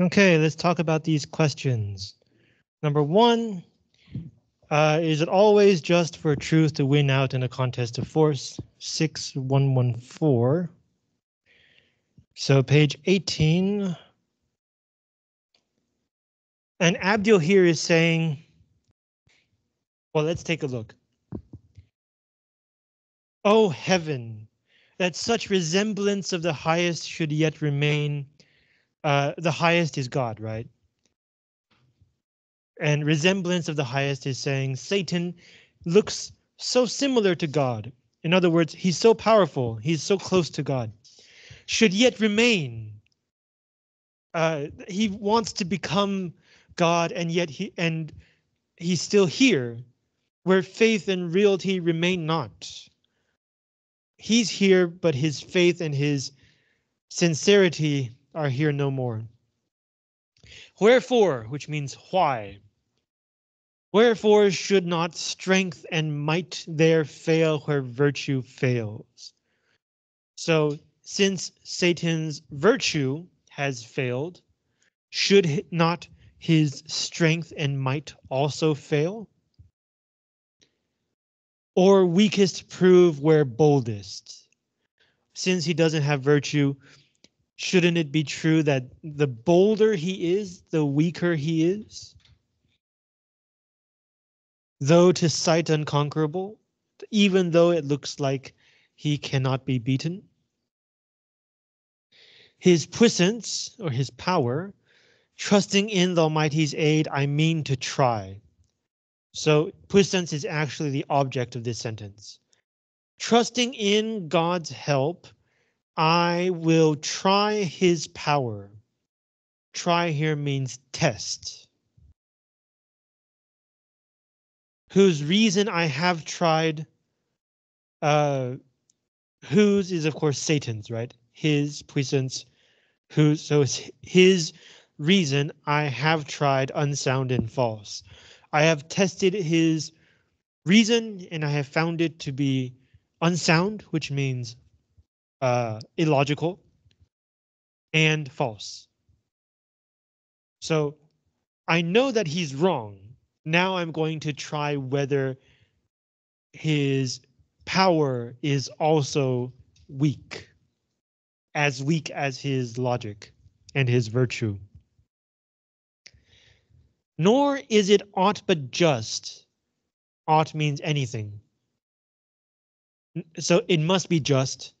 Okay, let's talk about these questions. Number one, uh, is it always just for truth to win out in a contest of force? 6114. So page 18. And Abdiel here is saying, well, let's take a look. Oh heaven, that such resemblance of the highest should yet remain. Uh, the highest is God, right? And resemblance of the highest is saying Satan looks so similar to God. In other words, he's so powerful, he's so close to God, should yet remain. Uh, he wants to become God, and yet he and he's still here, where faith and reality remain not. He's here, but his faith and his sincerity are here no more. Wherefore, which means why, Wherefore should not strength and might there fail where virtue fails? So since Satan's virtue has failed, should not his strength and might also fail? Or weakest prove where boldest? Since he doesn't have virtue, shouldn't it be true that the bolder he is, the weaker he is? though to sight unconquerable, even though it looks like he cannot be beaten. His puissance, or his power, trusting in the Almighty's aid, I mean to try. So puissance is actually the object of this sentence. Trusting in God's help, I will try his power. Try here means test. whose reason I have tried. Uh, whose is of course Satan's, right? His puissance, whose so it's his reason I have tried unsound and false. I have tested his reason and I have found it to be unsound, which means uh, illogical and false. So I know that he's wrong now I'm going to try whether his power is also weak, as weak as his logic and his virtue. Nor is it aught but just. Aught means anything. So it must be just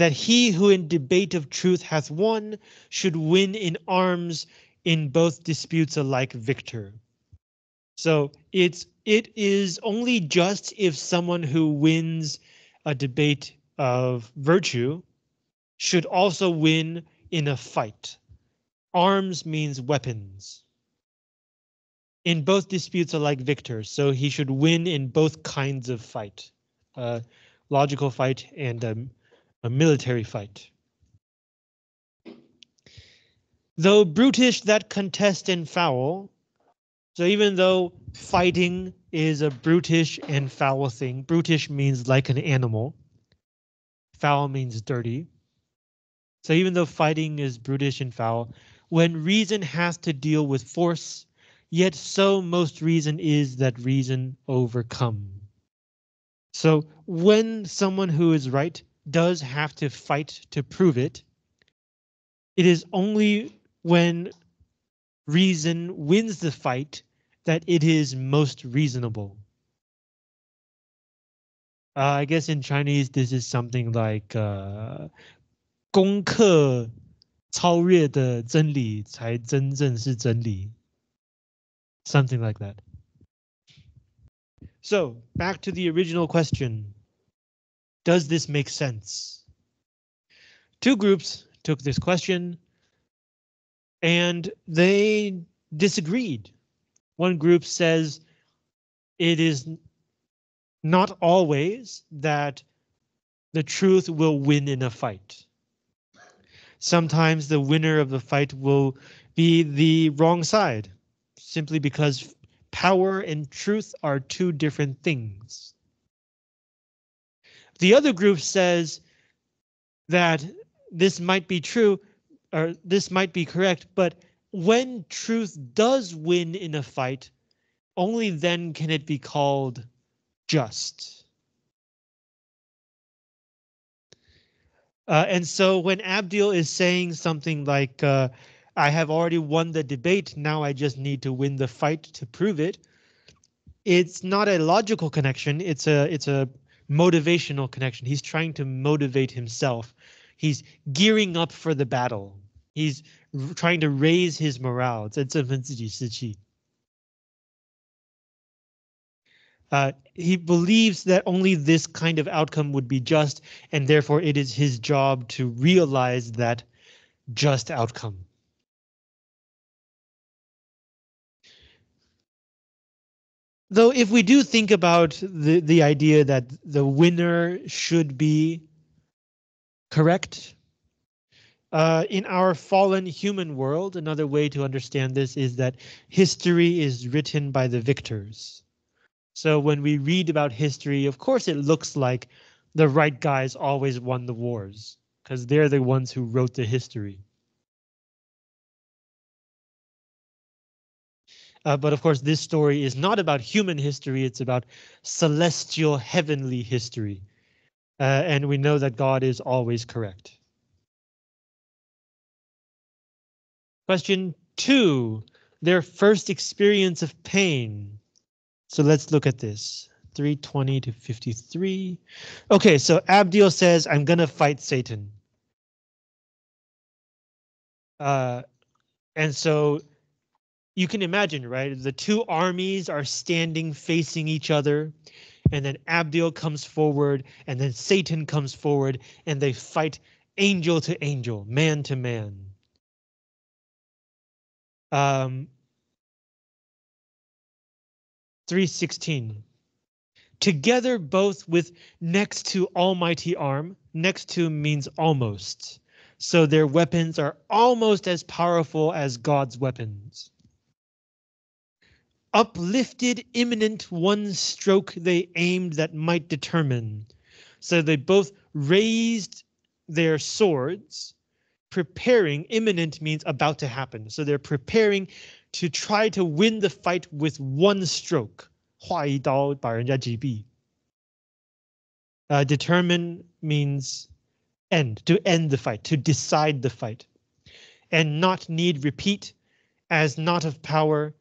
that he who in debate of truth hath won should win in arms in both disputes alike victor. So it's it is only just if someone who wins a debate of virtue should also win in a fight. Arms means weapons. In both disputes alike victor, so he should win in both kinds of fight. A logical fight and a, a military fight. Though brutish that contest and foul, so even though fighting is a brutish and foul thing, brutish means like an animal. Foul means dirty. So even though fighting is brutish and foul, when reason has to deal with force, yet so most reason is that reason overcome. So when someone who is right does have to fight to prove it, it is only when reason wins the fight that it is most reasonable. Uh, I guess in Chinese, this is something like uh, 攻克超越的真理才真正是真理. Something like that. So back to the original question. Does this make sense? Two groups took this question and they disagreed. One group says it is not always that the truth will win in a fight. Sometimes the winner of the fight will be the wrong side, simply because power and truth are two different things. The other group says that this might be true, or this might be correct, but when truth does win in a fight, only then can it be called just. Uh, and so when Abdiel is saying something like, uh, I have already won the debate, now I just need to win the fight to prove it, it's not a logical connection, it's a it's a motivational connection. He's trying to motivate himself. He's gearing up for the battle. He's trying to raise his morale. 在振奋自己士气. Uh, he believes that only this kind of outcome would be just, and therefore it is his job to realize that just outcome. Though if we do think about the, the idea that the winner should be correct, uh, in our fallen human world, another way to understand this is that history is written by the victors. So when we read about history, of course, it looks like the right guys always won the wars because they're the ones who wrote the history. Uh, but of course, this story is not about human history. It's about celestial heavenly history. Uh, and we know that God is always correct. Question two, their first experience of pain. So let's look at this. 320 to 53. Okay, so Abdiel says, I'm gonna fight Satan. Uh, and so you can imagine, right? The two armies are standing facing each other, and then Abdiel comes forward, and then Satan comes forward, and they fight angel to angel, man to man. Um, 316. Together both with next to almighty arm, next to means almost. So their weapons are almost as powerful as God's weapons Uplifted imminent one stroke they aimed that might determine. So they both raised their swords preparing imminent means about to happen. So they're preparing to try to win the fight with one stroke. 划一刀把人家击毙. Uh, determine means end, to end the fight, to decide the fight. And not need repeat as not of power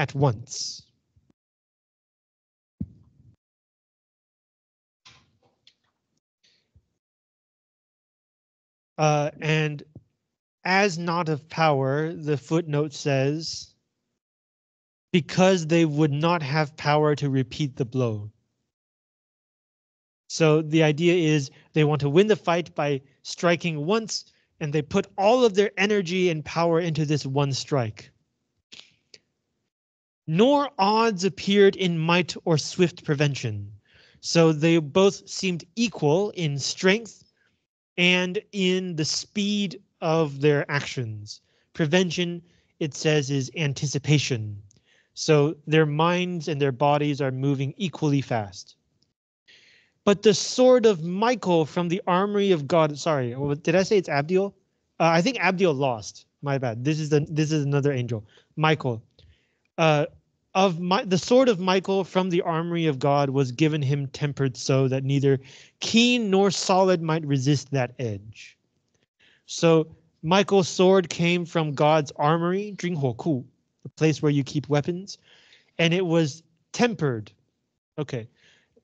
at once. Uh, and as not of power, the footnote says, because they would not have power to repeat the blow. So the idea is they want to win the fight by striking once, and they put all of their energy and power into this one strike. Nor odds appeared in might or swift prevention. So they both seemed equal in strength and in the speed of their actions. Prevention, it says, is anticipation. So their minds and their bodies are moving equally fast. But the sword of Michael from the armory of God. Sorry, did I say it's Abdiel? Uh, I think Abdiel lost. My bad. This is the this is another angel, Michael. Uh, of my, the sword of Michael from the armory of God was given him tempered so that neither keen nor solid might resist that edge. So Michael's sword came from God's armory, Jinghoku, the place where you keep weapons, and it was tempered. Okay.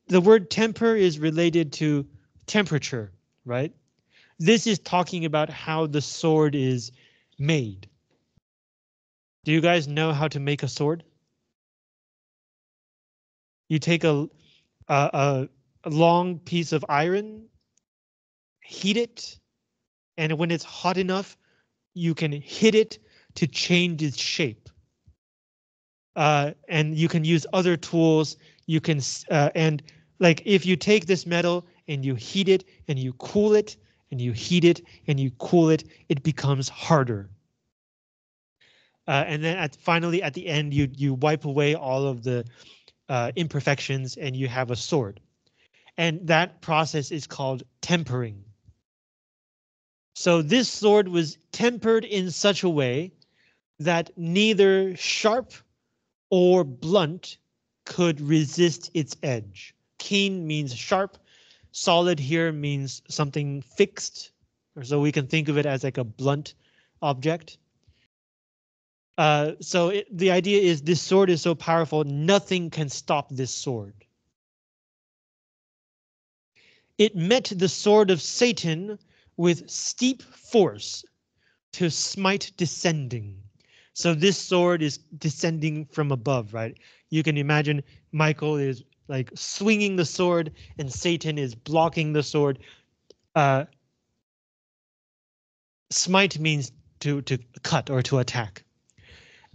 The word temper is related to temperature, right? This is talking about how the sword is made. Do you guys know how to make a sword? You take a, a, a long piece of iron, heat it, and when it's hot enough, you can hit it to change its shape. Uh, and you can use other tools. You can uh, and like if you take this metal and you heat it and you cool it and you heat it and you cool it, it becomes harder. Uh, and then at finally at the end, you you wipe away all of the uh, imperfections and you have a sword. And that process is called tempering. So this sword was tempered in such a way that neither sharp or blunt could resist its edge. Keen means sharp. Solid here means something fixed, or so we can think of it as like a blunt object. Uh, so it, the idea is this sword is so powerful, nothing can stop this sword. It met the sword of Satan with steep force to smite descending. So this sword is descending from above, right? You can imagine Michael is like swinging the sword and Satan is blocking the sword. Uh, smite means to, to cut or to attack.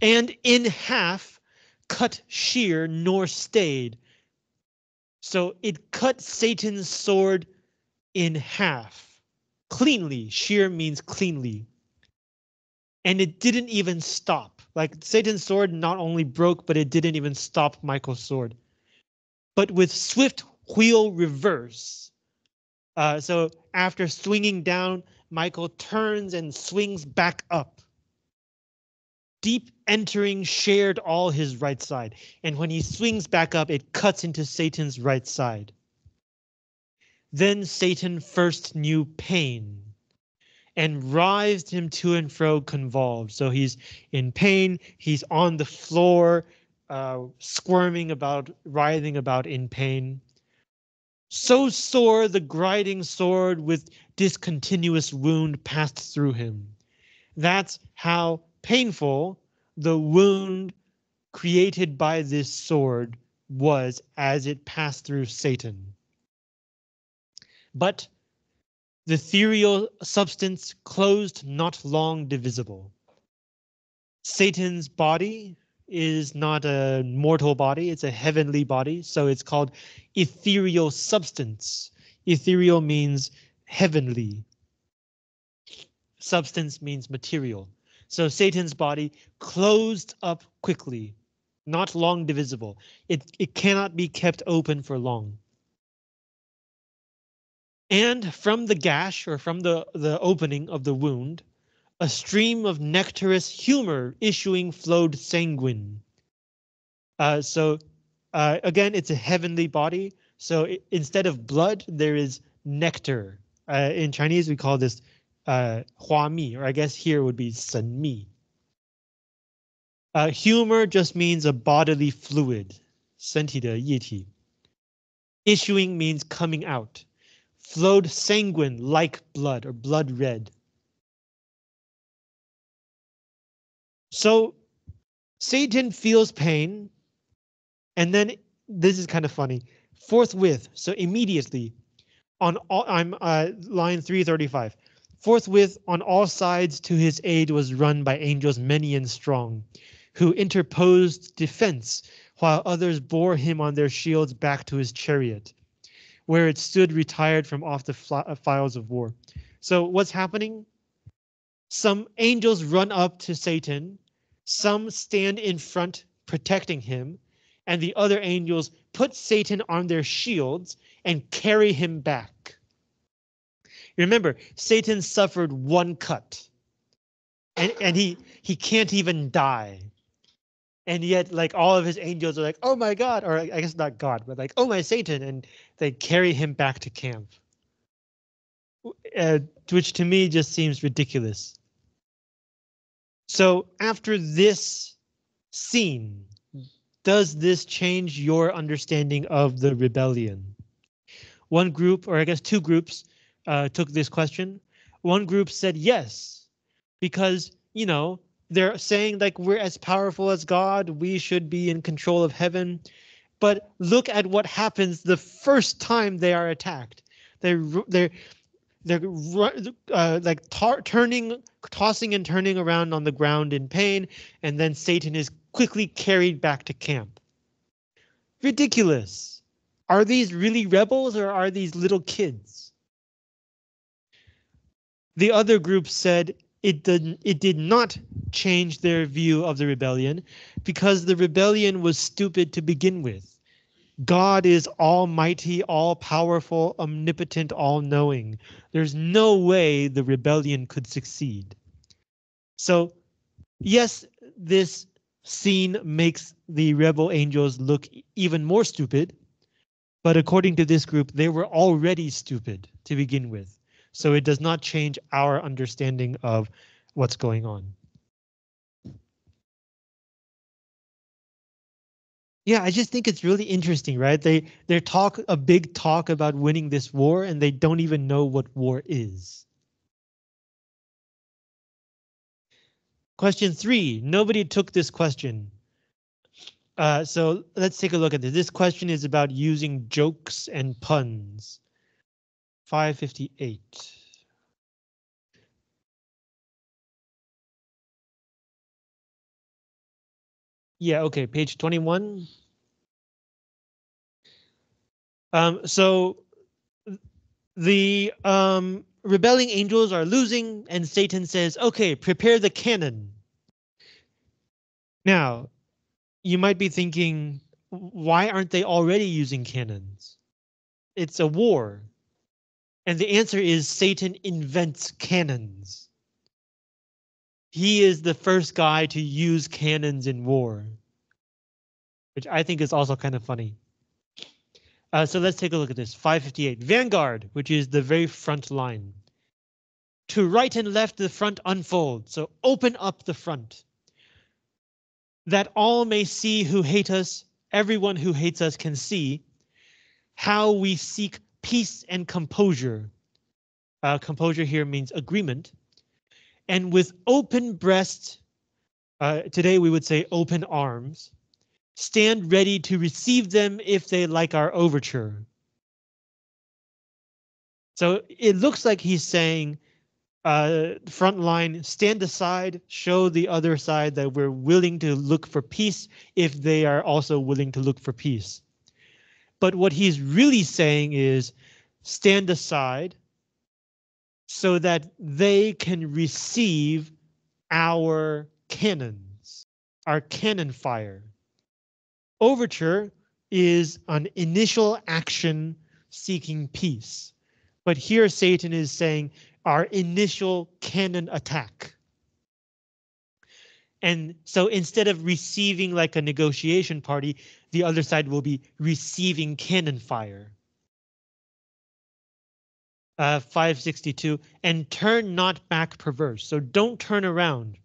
And in half, cut sheer nor stayed. So it cut Satan's sword in half. Cleanly, sheer means cleanly and it didn't even stop. Like Satan's sword not only broke, but it didn't even stop Michael's sword. But with swift wheel reverse. Uh, so after swinging down, Michael turns and swings back up. Deep entering shared all his right side, and when he swings back up, it cuts into Satan's right side. Then Satan first knew pain and writhed him to and fro convulsed. So he's in pain, he's on the floor, uh, squirming about, writhing about in pain. So sore the grinding sword with discontinuous wound passed through him. That's how painful the wound created by this sword was as it passed through Satan. But the ethereal substance closed not long divisible. Satan's body is not a mortal body, it's a heavenly body, so it's called ethereal substance. Ethereal means heavenly. Substance means material. So Satan's body closed up quickly, not long divisible. It, it cannot be kept open for long. And from the gash or from the, the opening of the wound, a stream of nectarous humor issuing flowed sanguine. Uh, so uh, again, it's a heavenly body. So it, instead of blood, there is nectar. Uh, in Chinese, we call this uh, hua mi, or I guess here would be sen mi. Uh, humor just means a bodily fluid, 身体的液体. Issuing means coming out flowed sanguine like blood or blood red. So Satan feels pain, and then this is kind of funny. Forthwith, so immediately, on all I'm uh, line 335. Forthwith, on all sides to his aid was run by angels many and strong, who interposed defense, while others bore him on their shields back to his chariot where it stood retired from off the uh, files of war. So what's happening? Some angels run up to Satan, some stand in front protecting him, and the other angels put Satan on their shields and carry him back. Remember, Satan suffered one cut, and, and he, he can't even die. And yet like all of his angels are like oh my god or i guess not god but like oh my satan and they carry him back to camp. Uh, which to me just seems ridiculous. So after this scene does this change your understanding of the rebellion? One group or i guess two groups uh, took this question one group said yes because you know they're saying like we're as powerful as God, we should be in control of heaven. But look at what happens the first time they are attacked. They're they're they're uh, like turning, tossing and turning around on the ground in pain, and then Satan is quickly carried back to camp. Ridiculous. Are these really rebels or are these little kids? The other group said it did it did not change their view of the rebellion because the rebellion was stupid to begin with. God is almighty, all powerful, omnipotent, all knowing. There's no way the rebellion could succeed. So, yes, this scene makes the rebel angels look even more stupid. But according to this group, they were already stupid to begin with. So it does not change our understanding of what's going on. Yeah, I just think it's really interesting, right? They they talk a big talk about winning this war and they don't even know what war is. Question three, nobody took this question. Uh, so let's take a look at this. This question is about using jokes and puns. 558. Yeah, okay, page 21. Um, so the um, rebelling angels are losing and Satan says, okay, prepare the cannon. Now, you might be thinking, why aren't they already using cannons? It's a war. And the answer is Satan invents cannons. He is the first guy to use cannons in war. Which I think is also kind of funny. Uh, so let's take a look at this. 558. Vanguard, which is the very front line. To right and left, the front unfold. So open up the front. That all may see who hate us, everyone who hates us can see how we seek peace and composure. Uh, composure here means agreement. And with open breast, uh, today we would say open arms, stand ready to receive them if they like our overture. So it looks like he's saying, uh, front line, stand aside, show the other side that we're willing to look for peace if they are also willing to look for peace. But what he's really saying is stand aside so that they can receive our cannons, our cannon fire. Overture is an initial action seeking peace. But here Satan is saying our initial cannon attack. And so instead of receiving like a negotiation party, the other side will be receiving cannon fire. Uh, 562 and turn not back perverse. So don't turn around.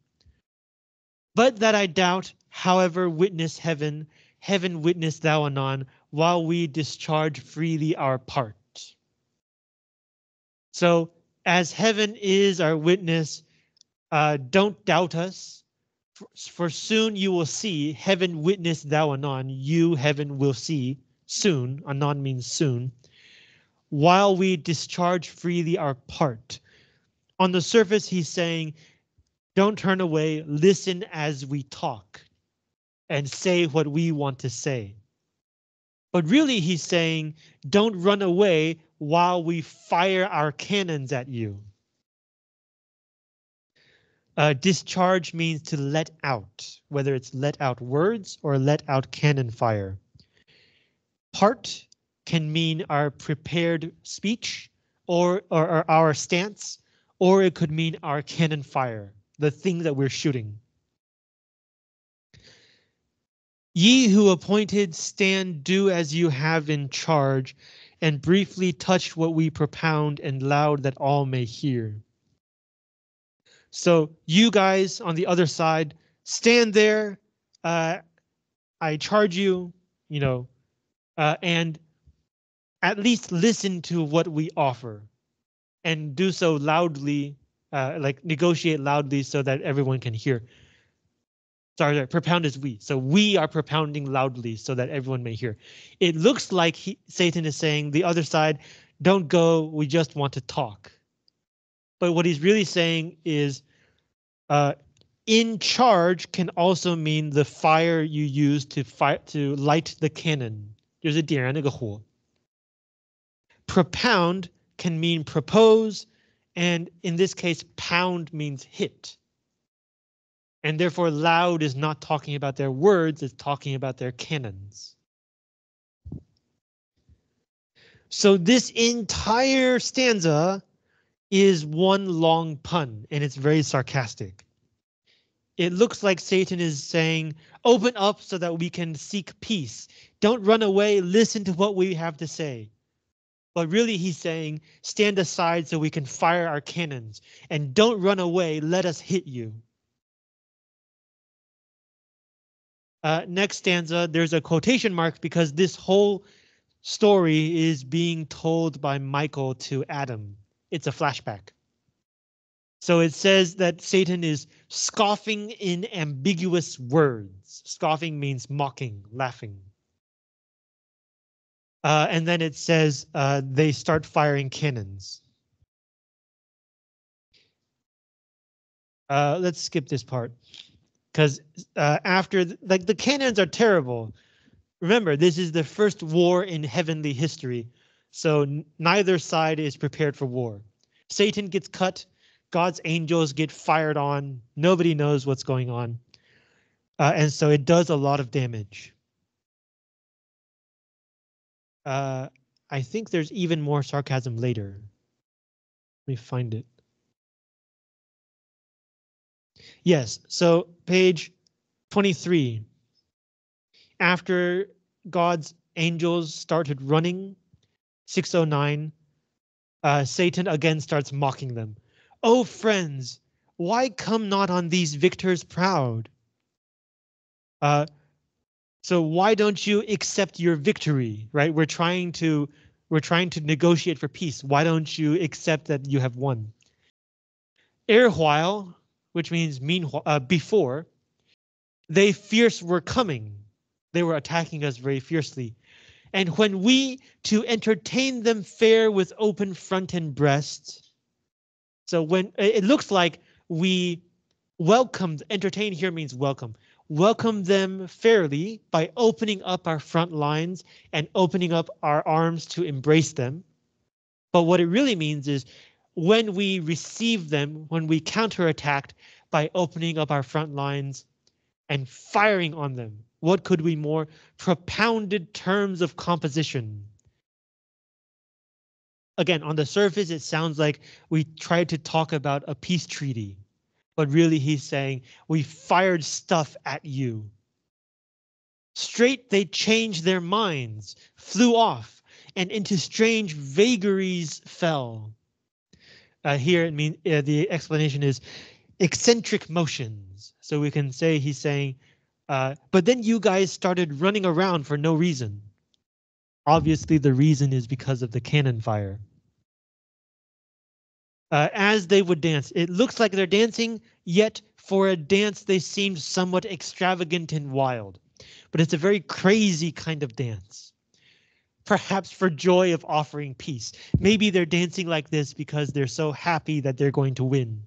But that I doubt, however, witness heaven heaven witness thou anon, while we discharge freely our part. So as heaven is our witness, uh, don't doubt us, for, for soon you will see heaven witness thou anon, you heaven will see soon, anon means soon, while we discharge freely our part. On the surface, he's saying, don't turn away, listen as we talk and say what we want to say. But really he's saying, don't run away while we fire our cannons at you. Uh, discharge means to let out, whether it's let out words or let out cannon fire. Part can mean our prepared speech or, or, or our stance, or it could mean our cannon fire, the thing that we're shooting. Ye who appointed stand do as you have in charge, and briefly touch what we propound and loud that all may hear. So you guys on the other side, stand there. Uh, I charge you, you know, uh, and at least listen to what we offer and do so loudly, uh, like negotiate loudly so that everyone can hear. Sorry, sorry, propound is we. So we are propounding loudly so that everyone may hear. It looks like he, Satan is saying the other side, don't go, we just want to talk. But what he's really saying is uh, in charge can also mean the fire you use to fight to light the cannon. There's a dereh n'gachu. Propound can mean propose, and in this case, pound means hit. And therefore loud is not talking about their words, it's talking about their cannons. So this entire stanza is one long pun and it's very sarcastic. it looks like Satan is saying, open up so that we can seek peace. Don't run away. Listen to what we have to say. But really, he's saying, stand aside so we can fire our cannons and don't run away. Let us hit you. Uh, next stanza, there's a quotation mark because this whole story is being told by Michael to Adam. It's a flashback. So it says that Satan is scoffing in ambiguous words. Scoffing means mocking, laughing. Uh, and then it says uh, they start firing cannons. Uh, let's skip this part because uh, after th like the cannons are terrible. Remember, this is the first war in heavenly history, so neither side is prepared for war. Satan gets cut, God's angels get fired on. Nobody knows what's going on, uh, and so it does a lot of damage. Uh, I think there's even more sarcasm later. Let me find it. Yes, so page 23. After God's angels started running, 609, uh, Satan again starts mocking them. Oh, friends, why come not on these victors proud? Uh, so why don't you accept your victory, right? We're trying to we're trying to negotiate for peace. Why don't you accept that you have won? Erewhile, which means meanwhile, uh, before, they fierce were coming. They were attacking us very fiercely. And when we to entertain them fair with open front and breast. So when it looks like we welcomed, entertain here means welcome welcome them fairly by opening up our front lines and opening up our arms to embrace them. But what it really means is when we receive them, when we counterattacked by opening up our front lines and firing on them, what could we more propounded terms of composition? Again, on the surface, it sounds like we tried to talk about a peace treaty but really he's saying, we fired stuff at you. Straight they changed their minds, flew off, and into strange vagaries fell. Uh, here it mean uh, the explanation is eccentric motions. So we can say he's saying, uh, but then you guys started running around for no reason. Obviously, the reason is because of the cannon fire uh, as they would dance. It looks like they're dancing, yet for a dance they seemed somewhat extravagant and wild. But it's a very crazy kind of dance. Perhaps for joy of offering peace. Maybe they're dancing like this because they're so happy that they're going to win.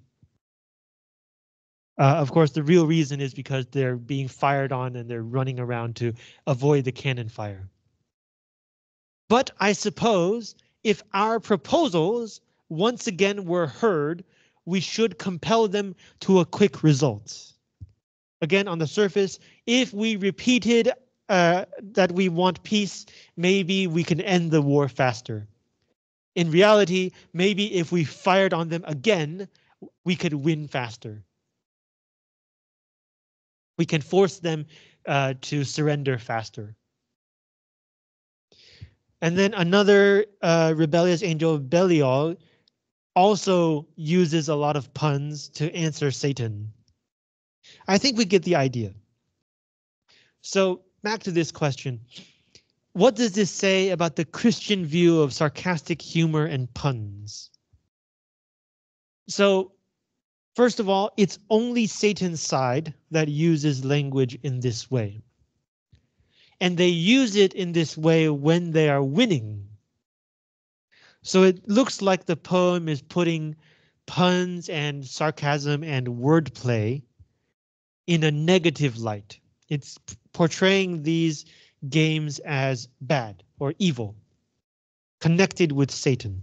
Uh, of course, the real reason is because they're being fired on and they're running around to avoid the cannon fire. But I suppose if our proposals once again were heard, we should compel them to a quick result. Again, on the surface, if we repeated uh, that we want peace, maybe we can end the war faster. In reality, maybe if we fired on them again, we could win faster. We can force them uh, to surrender faster. And then another uh, rebellious angel, Belial, also uses a lot of puns to answer Satan. I think we get the idea. So back to this question. What does this say about the Christian view of sarcastic humor and puns? So first of all, it's only Satan's side that uses language in this way. And they use it in this way when they are winning so it looks like the poem is putting puns and sarcasm and wordplay in a negative light. It's portraying these games as bad or evil, connected with Satan.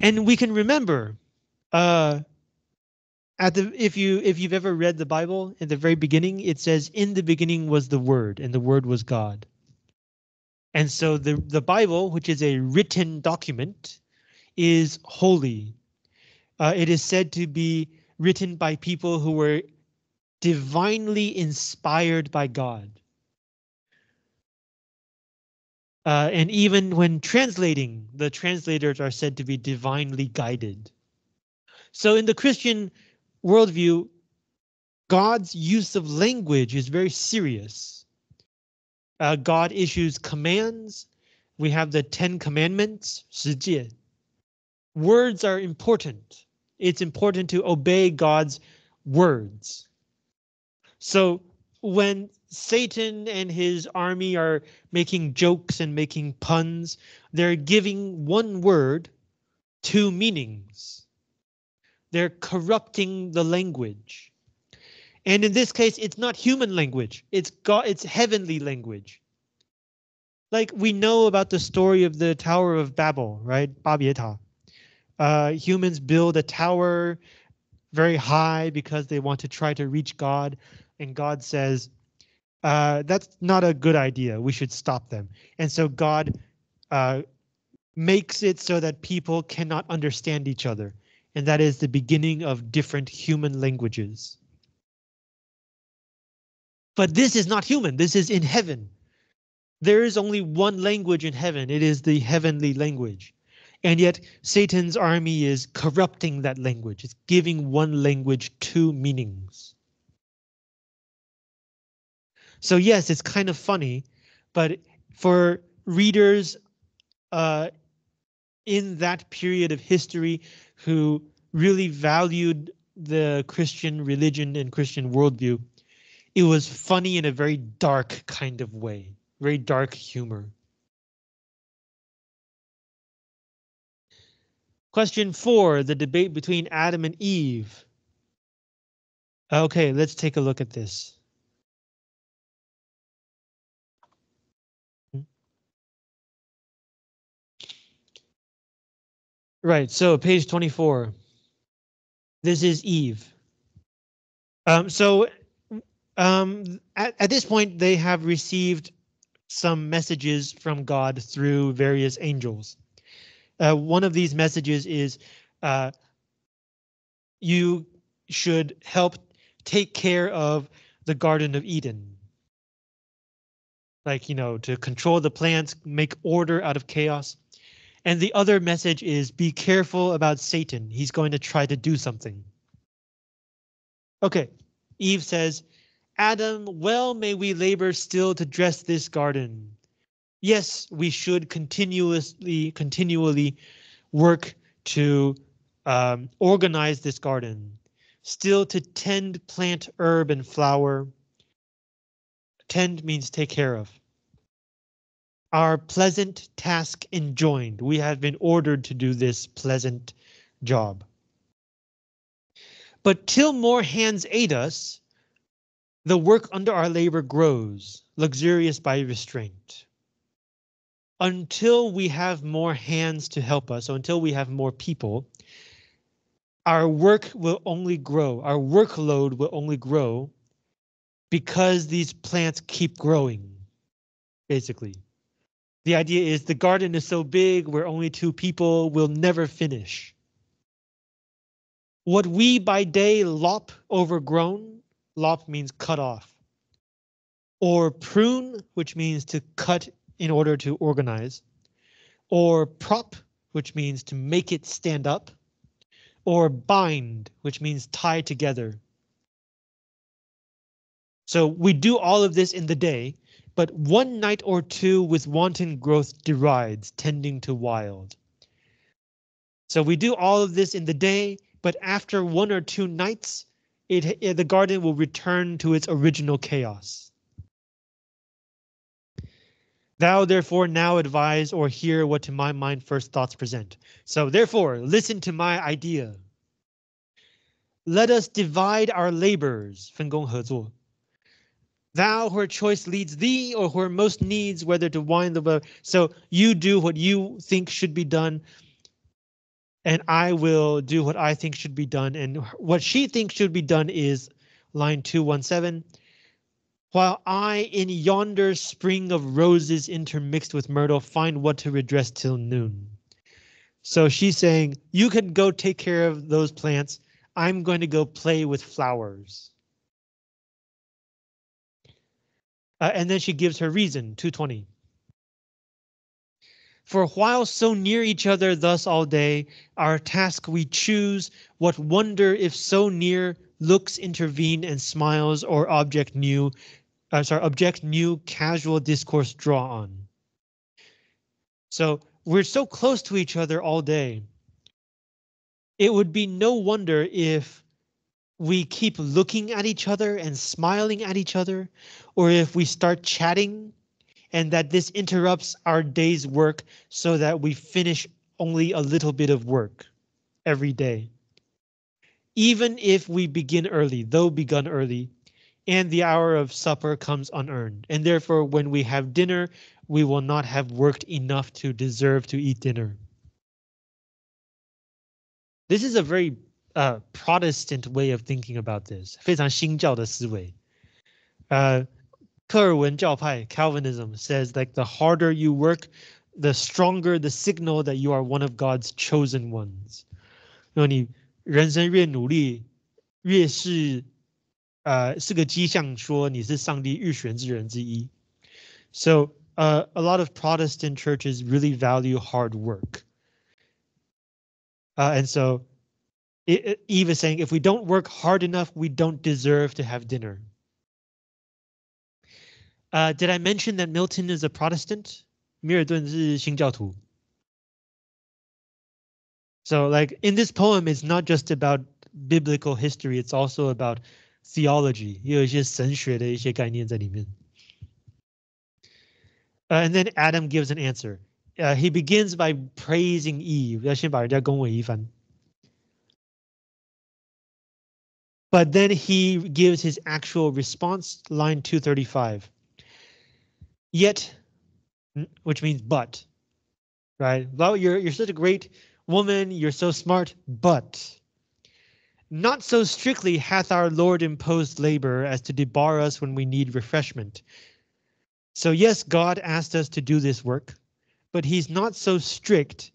And we can remember, uh, at the if you if you've ever read the Bible in the very beginning, it says, "In the beginning was the Word, and the Word was God." And so the, the Bible, which is a written document, is holy. Uh, it is said to be written by people who were divinely inspired by God. Uh, and even when translating, the translators are said to be divinely guided. So in the Christian worldview, God's use of language is very serious. Uh, God issues commands. We have the Ten Commandments, 十诫. Words are important. It's important to obey God's words. So when Satan and his army are making jokes and making puns. They're giving one word two meanings. They're corrupting the language. And in this case, it's not human language. It's God, it's heavenly language. Like we know about the story of the Tower of Babel, right? Babieta. Uh, humans build a tower very high because they want to try to reach God. And God says, uh, that's not a good idea. We should stop them. And so God uh, makes it so that people cannot understand each other. And that is the beginning of different human languages. But this is not human. This is in heaven. There is only one language in heaven. It is the heavenly language. And yet Satan's army is corrupting that language. It's giving one language two meanings. So yes, it's kind of funny, but for readers uh, in that period of history who really valued the Christian religion and Christian worldview, it was funny in a very dark kind of way, very dark humor. Question four, the debate between Adam and Eve. Okay, let's take a look at this. Right, so page 24. This is Eve. Um, so um, at, at this point, they have received some messages from God through various angels. Uh, one of these messages is uh, you should help take care of the Garden of Eden. Like, you know, to control the plants, make order out of chaos. And the other message is be careful about Satan. He's going to try to do something. Okay, Eve says, Adam, well may we labor still to dress this garden. Yes, we should continuously, continually work to um, organize this garden, still to tend plant herb and flower. Tend means take care of our pleasant task enjoined. We have been ordered to do this pleasant job. But till more hands aid us, the work under our labor grows, luxurious by restraint. Until we have more hands to help us, or until we have more people, our work will only grow, our workload will only grow because these plants keep growing, basically. The idea is the garden is so big where only two people will never finish. What we by day lop overgrown, lop means cut off, or prune, which means to cut in order to organize, or prop, which means to make it stand up, or bind, which means tie together. So we do all of this in the day, but one night or two with wanton growth derides, tending to wild. So we do all of this in the day, but after one or two nights, it, it, the garden will return to its original chaos. Thou therefore now advise or hear what to my mind first thoughts present. So therefore, listen to my idea. Let us divide our labors, 分工合作 thou where choice leads thee or where most needs whether to wind the bow. So you do what you think should be done. And I will do what I think should be done. And what she thinks should be done is line 217. While I in yonder spring of roses intermixed with myrtle find what to redress till noon. So she's saying you can go take care of those plants. I'm going to go play with flowers. Uh, and then she gives her reason, 220. For while so near each other thus all day, our task we choose, what wonder if so near looks intervene and smiles or object new, uh, sorry, object new casual discourse draw on. So we're so close to each other all day. It would be no wonder if we keep looking at each other and smiling at each other, or if we start chatting and that this interrupts our day's work so that we finish only a little bit of work every day. Even if we begin early, though begun early, and the hour of supper comes unearned, and therefore when we have dinner, we will not have worked enough to deserve to eat dinner. This is a very uh, Protestant way of thinking about this，非常新教的思维。呃，科尔文教派 Calvinism says like the harder you work, the stronger the signal that you are one of God's chosen ones。如果你人生越努力，越是呃是个迹象说你是上帝预选之人之一。So uh, a lot of Protestant churches really value hard work. Uh, and so it, Eve is saying if we don't work hard enough, we don't deserve to have dinner. Uh, did I mention that Milton is a Protestant? 米尔顿是新教徒. So like in this poem, it's not just about biblical history, it's also about theology. 也有一些神学的一些概念在里面。uh, and then Adam gives an answer. Uh, he begins by praising Eve. But then he gives his actual response, line 235. Yet, which means but, right? Well, you're, you're such a great woman, you're so smart, but not so strictly hath our Lord imposed labor as to debar us when we need refreshment. So yes, God asked us to do this work, but he's not so strict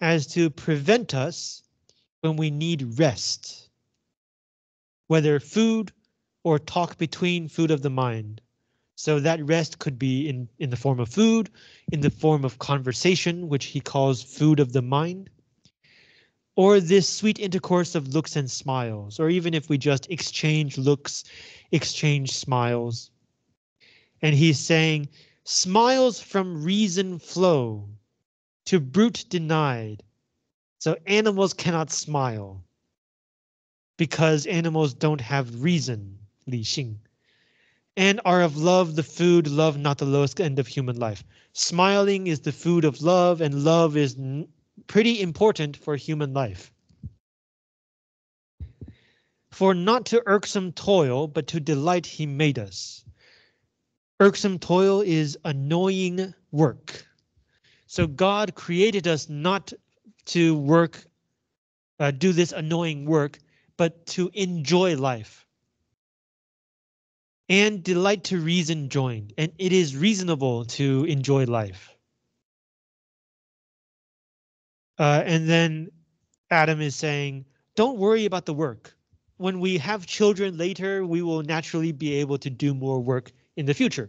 as to prevent us when we need rest. Whether food or talk between food of the mind. So that rest could be in, in the form of food, in the form of conversation, which he calls food of the mind, or this sweet intercourse of looks and smiles, or even if we just exchange looks, exchange smiles, and he's saying, smiles from reason flow, to brute denied. So animals cannot smile because animals don't have reason, Li Xing, and are of love the food, love not the lowest end of human life. Smiling is the food of love, and love is pretty important for human life. For not to irksome toil, but to delight he made us. Irksome toil is annoying work. So God created us not to work, uh, do this annoying work, but to enjoy life. And delight to reason joined, and it is reasonable to enjoy life. Uh, and then Adam is saying, don't worry about the work. When we have children later, we will naturally be able to do more work in the future.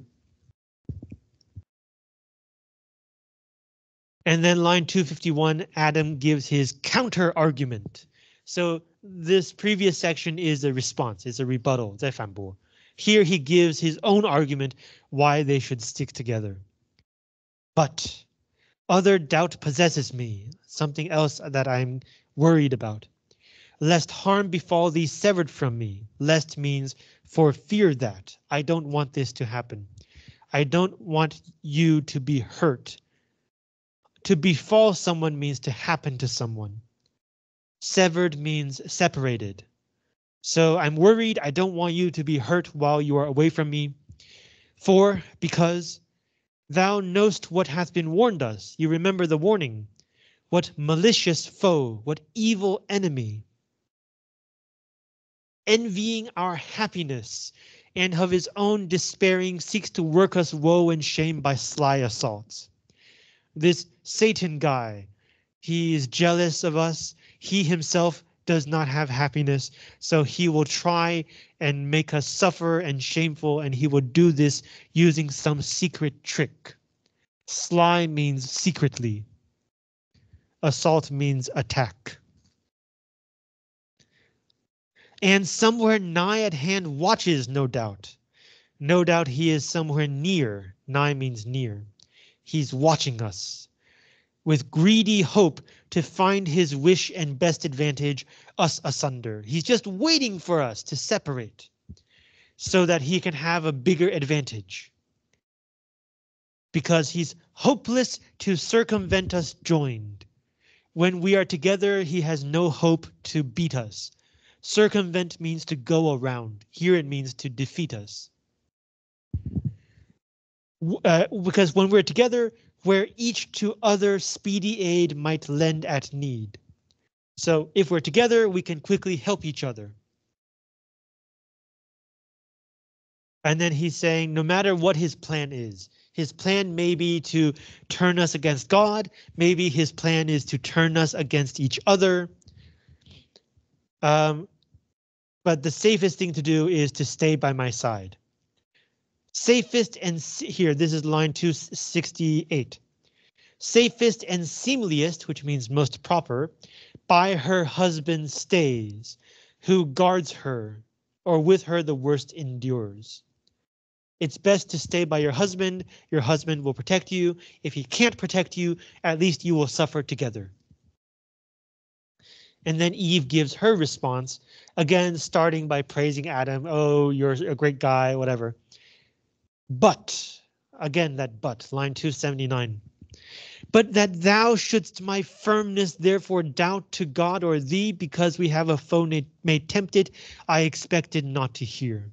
And then line 251, Adam gives his counter argument. So this previous section is a response, it's a rebuttal, 在反驳. Here he gives his own argument why they should stick together. But other doubt possesses me, something else that I'm worried about. Lest harm befall thee severed from me. Lest means for fear that I don't want this to happen. I don't want you to be hurt. To befall someone means to happen to someone. Severed means separated. So I'm worried I don't want you to be hurt while you are away from me. For, because thou knowest what hath been warned us. You remember the warning. What malicious foe, what evil enemy. Envying our happiness, and of his own despairing seeks to work us woe and shame by sly assaults. This Satan guy, he is jealous of us. He himself does not have happiness, so he will try and make us suffer and shameful, and he will do this using some secret trick. Sly means secretly. Assault means attack. And somewhere nigh at hand watches, no doubt. No doubt he is somewhere near. Nigh means near. He's watching us with greedy hope to find his wish and best advantage us asunder. He's just waiting for us to separate so that he can have a bigger advantage. Because he's hopeless to circumvent us joined. When we are together, he has no hope to beat us. Circumvent means to go around. Here it means to defeat us. Uh, because when we're together, where each to other speedy aid might lend at need. So if we're together, we can quickly help each other. And then he's saying no matter what his plan is, his plan may be to turn us against God. Maybe his plan is to turn us against each other. Um, but the safest thing to do is to stay by my side. Safest and here, this is line 268. Safest and seemliest, which means most proper, by her husband stays, who guards her, or with her the worst endures. It's best to stay by your husband. Your husband will protect you. If he can't protect you, at least you will suffer together. And then Eve gives her response, again, starting by praising Adam. Oh, you're a great guy, whatever. But, again, that but, line 279. But that thou shouldst my firmness therefore doubt to God or thee because we have a foe made tempted, I expected not to hear.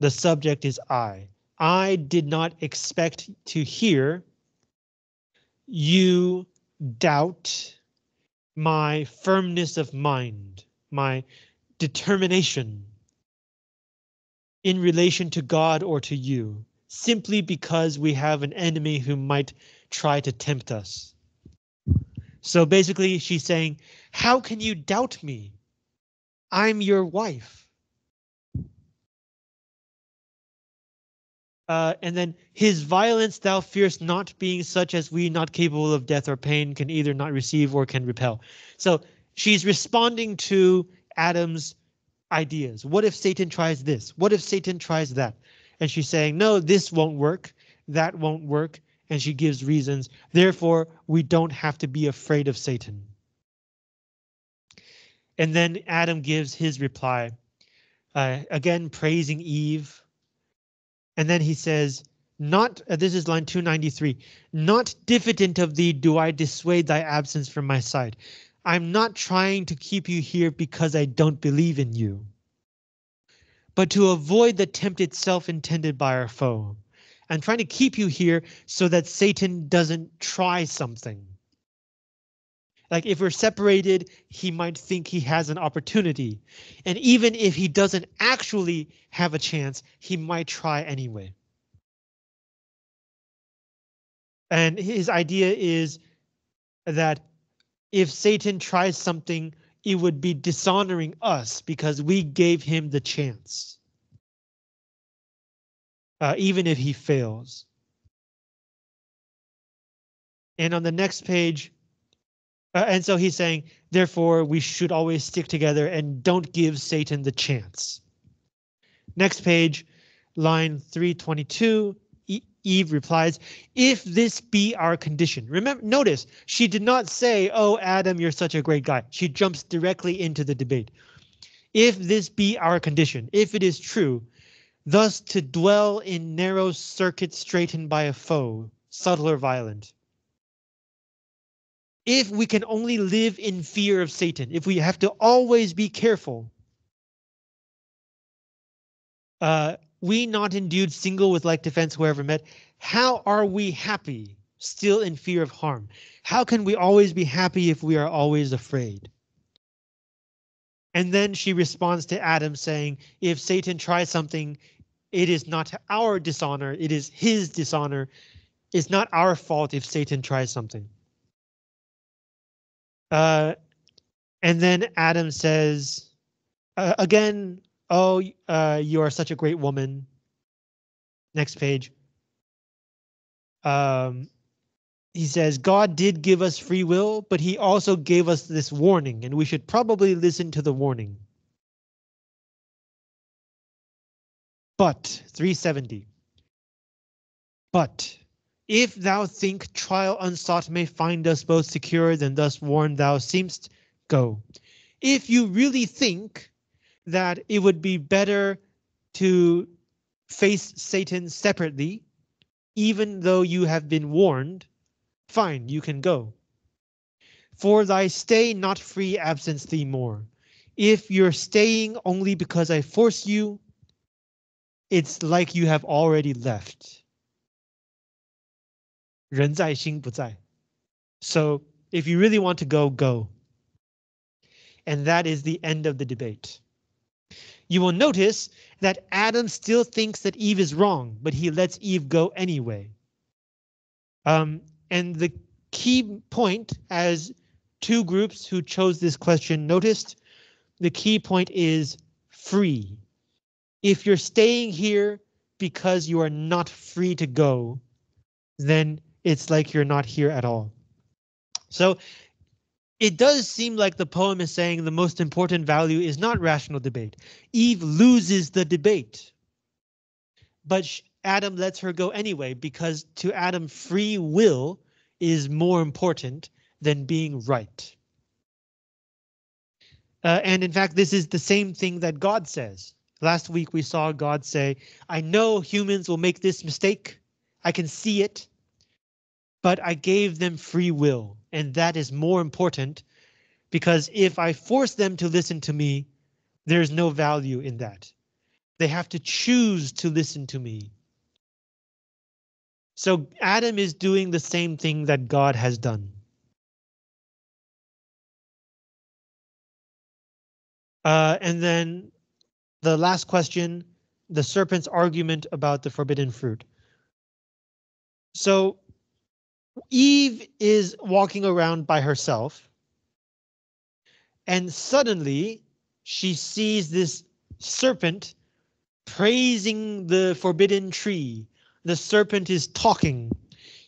The subject is I. I did not expect to hear you doubt my firmness of mind, my determination in relation to God or to you, simply because we have an enemy who might try to tempt us. So basically, she's saying, How can you doubt me? I'm your wife. Uh, and then his violence thou fearest not being such as we not capable of death or pain can either not receive or can repel. So she's responding to Adam's ideas. What if Satan tries this? What if Satan tries that? And she's saying, no, this won't work. That won't work. And she gives reasons. Therefore, we don't have to be afraid of Satan. And then Adam gives his reply, uh, again praising Eve. And then he says, not, uh, this is line 293, not diffident of thee do I dissuade thy absence from my sight. I'm not trying to keep you here because I don't believe in you, but to avoid the tempt itself intended by our foe. I'm trying to keep you here so that Satan doesn't try something. Like if we're separated, he might think he has an opportunity. And even if he doesn't actually have a chance, he might try anyway. And his idea is that if Satan tries something, it would be dishonoring us because we gave him the chance. Uh, even if he fails. And on the next page, uh, and so he's saying, therefore, we should always stick together and don't give Satan the chance. Next page, line 322. Eve replies, if this be our condition. Remember, notice she did not say, oh, Adam, you're such a great guy. She jumps directly into the debate. If this be our condition, if it is true, thus to dwell in narrow circuit straitened by a foe, subtle or violent. If we can only live in fear of Satan, if we have to always be careful, uh, we not endued single with like defense wherever met, how are we happy still in fear of harm? How can we always be happy if we are always afraid? And then she responds to Adam saying, if Satan tries something, it is not our dishonor, it is his dishonor. It's not our fault if Satan tries something. Uh, And then Adam says, uh, again, oh, uh, you are such a great woman. Next page. Um, he says, God did give us free will, but he also gave us this warning, and we should probably listen to the warning. But 370. But if thou think trial unsought may find us both secure, then thus warned thou seemst go. If you really think that it would be better to face Satan separately, even though you have been warned, fine, you can go. For thy stay not free absence thee more. If you're staying only because I force you, it's like you have already left. 人在心不在. So if you really want to go, go. And that is the end of the debate. You will notice that Adam still thinks that Eve is wrong, but he lets Eve go anyway. Um, and the key point, as two groups who chose this question noticed, the key point is free. If you're staying here because you are not free to go, then it's like you're not here at all. So it does seem like the poem is saying the most important value is not rational debate. Eve loses the debate. But Adam lets her go anyway because to Adam free will is more important than being right. Uh, and in fact, this is the same thing that God says. Last week we saw God say, I know humans will make this mistake. I can see it. But I gave them free will, and that is more important because if I force them to listen to me, there's no value in that. They have to choose to listen to me. So Adam is doing the same thing that God has done. Uh, and then the last question, the serpent's argument about the forbidden fruit. So Eve is walking around by herself. And suddenly she sees this serpent praising the forbidden tree the serpent is talking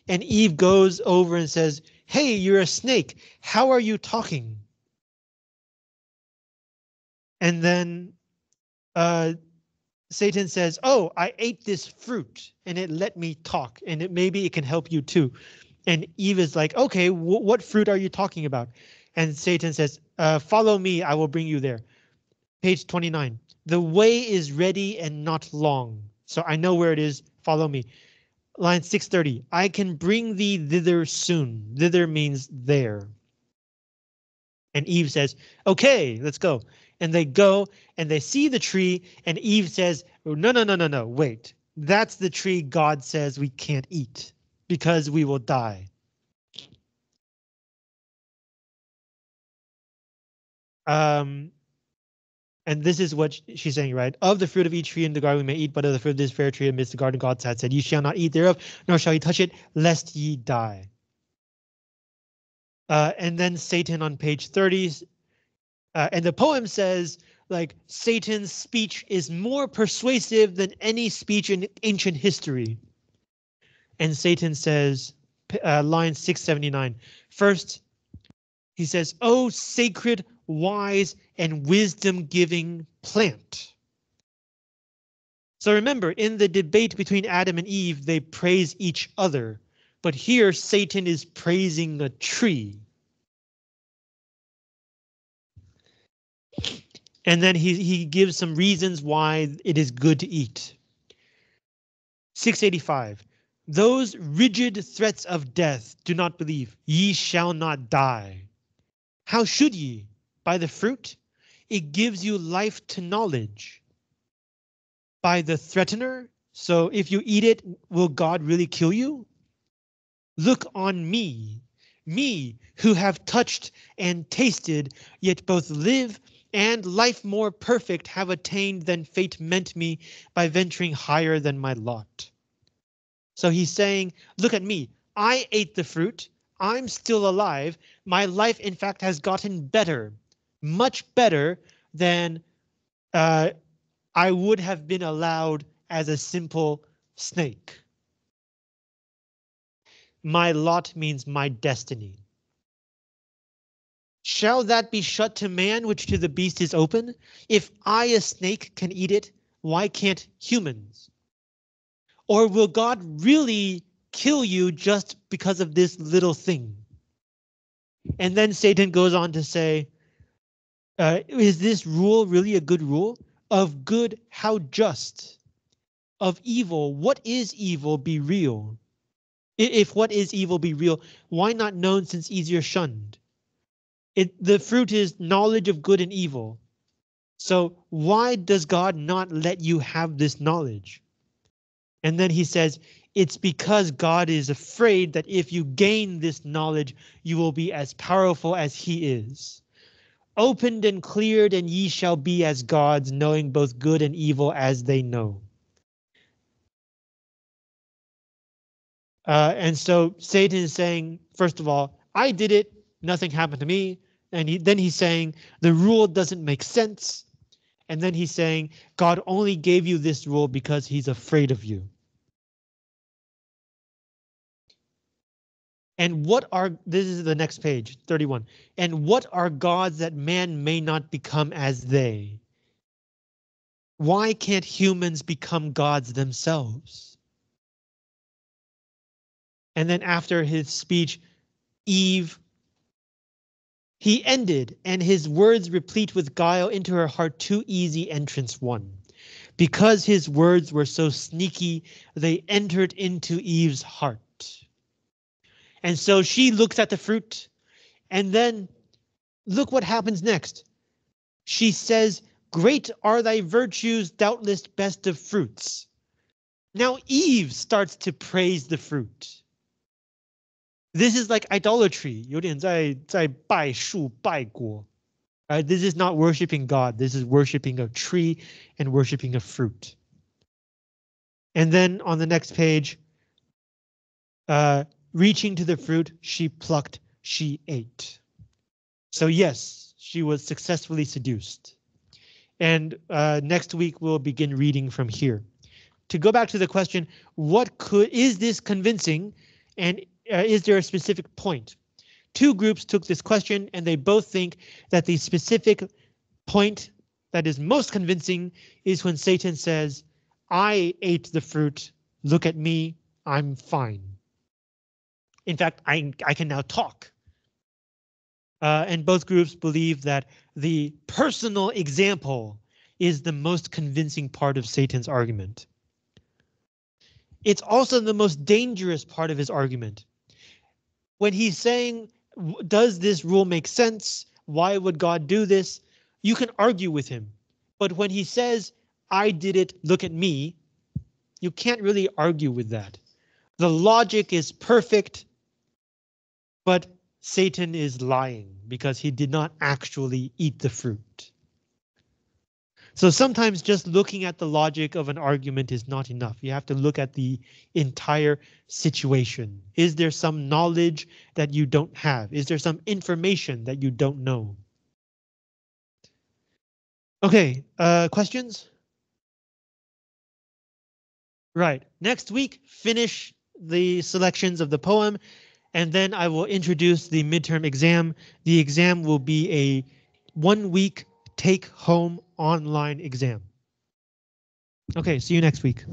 and Eve goes over and says, Hey, you're a snake. How are you talking? And then uh, Satan says, Oh, I ate this fruit and it let me talk and it maybe it can help you too. And Eve is like, OK, what fruit are you talking about? And Satan says, uh, Follow me, I will bring you there. Page 29. The way is ready and not long. So I know where it is. Follow me. Line 630. I can bring thee thither soon. Thither means there. And Eve says, OK, let's go. And they go and they see the tree. And Eve says, No, no, no, no, no. Wait, that's the tree God says we can't eat because we will die. Um, and this is what she's saying, right? Of the fruit of each tree in the garden we may eat, but of the fruit of this fair tree amidst the garden God had said, You shall not eat thereof, nor shall ye touch it, lest ye die. Uh, and then Satan on page 30, uh, and the poem says, like, Satan's speech is more persuasive than any speech in ancient history. And Satan says, uh, line 679, first, he says, Oh, sacred wise, and wisdom giving plant. So remember, in the debate between Adam and Eve, they praise each other, but here Satan is praising a tree. And then he, he gives some reasons why it is good to eat. 685. Those rigid threats of death do not believe, ye shall not die. How should ye? By the fruit, it gives you life to knowledge. By the threatener, so if you eat it, will God really kill you? Look on me, me who have touched and tasted, yet both live and life more perfect have attained than fate meant me by venturing higher than my lot. So he's saying, look at me, I ate the fruit, I'm still alive, my life in fact has gotten better much better than uh, I would have been allowed as a simple snake. My lot means my destiny. Shall that be shut to man, which to the beast is open? If I, a snake, can eat it, why can't humans? Or will God really kill you just because of this little thing? And then Satan goes on to say, uh, is this rule really a good rule? Of good, how just? Of evil, what is evil be real? If what is evil be real, why not known since easier shunned? It, the fruit is knowledge of good and evil. So why does God not let you have this knowledge? And then he says, it's because God is afraid that if you gain this knowledge, you will be as powerful as he is. Opened and cleared, and ye shall be as gods, knowing both good and evil as they know. Uh, and so Satan is saying, first of all, I did it, nothing happened to me. And he, then he's saying the rule doesn't make sense. And then he's saying God only gave you this rule because he's afraid of you. And what are, this is the next page, 31. And what are gods that man may not become as they? Why can't humans become gods themselves? And then after his speech, Eve he ended, and his words replete with guile into her heart too easy entrance won. Because his words were so sneaky, they entered into Eve's heart. And so she looks at the fruit, and then look what happens next. She says, Great are thy virtues, doubtless best of fruits. Now Eve starts to praise the fruit. This is like idolatry. 有点在在拜树拜果. Right? This is not worshiping God. This is worshiping a tree and worshiping a fruit. And then on the next page, uh, reaching to the fruit, she plucked, she ate. So yes, she was successfully seduced. And uh, next week we'll begin reading from here. To go back to the question, what could is this convincing? And uh, is there a specific point? Two groups took this question and they both think that the specific point that is most convincing is when Satan says, I ate the fruit, look at me, I'm fine. In fact, I, I can now talk. Uh, and both groups believe that the personal example is the most convincing part of Satan's argument. It's also the most dangerous part of his argument when he's saying, does this rule make sense? Why would God do this? You can argue with him. But when he says, I did it, look at me, you can't really argue with that. The logic is perfect, but Satan is lying because he did not actually eat the fruit. So sometimes just looking at the logic of an argument is not enough. You have to look at the entire situation. Is there some knowledge that you don't have? Is there some information that you don't know? Okay, uh, questions? Right, next week, finish the selections of the poem, and then I will introduce the midterm exam. The exam will be a one week take home online exam. Okay, see you next week.